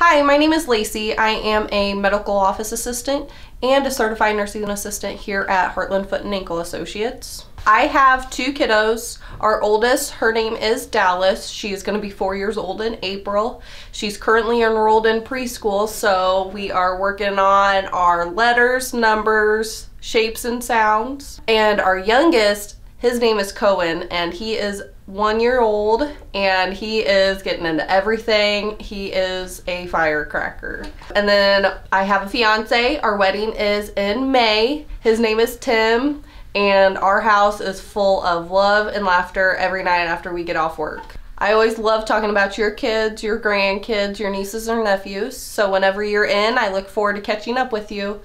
Hi, my name is Lacey. I am a medical office assistant and a certified nursing assistant here at Heartland Foot and Ankle Associates. I have two kiddos. Our oldest, her name is Dallas. She is going to be four years old in April. She's currently enrolled in preschool, so we are working on our letters, numbers, shapes, and sounds. And our youngest, his name is Cohen, and he is one year old and he is getting into everything. He is a firecracker. And then I have a fiance. Our wedding is in May. His name is Tim and our house is full of love and laughter every night after we get off work. I always love talking about your kids, your grandkids, your nieces or nephews. So whenever you're in, I look forward to catching up with you.